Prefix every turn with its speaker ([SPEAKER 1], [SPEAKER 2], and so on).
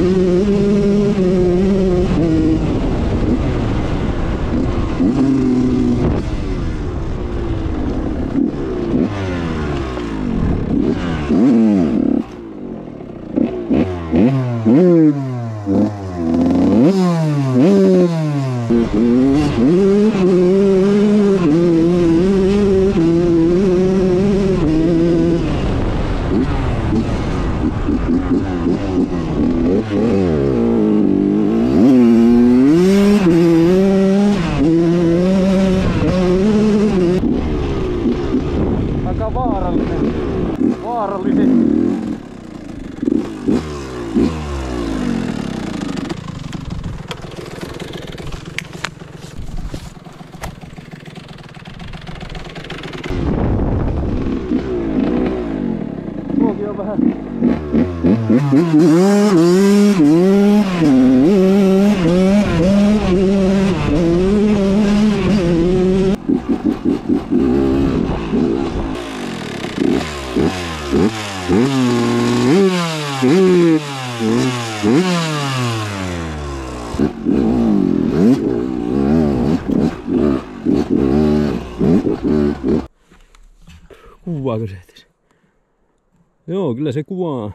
[SPEAKER 1] Mm-hmm. Aika vaarallinen. Vaarallisesti. Tuokin on vähän Kuvaako se? Joo, kyllä se kuvaa.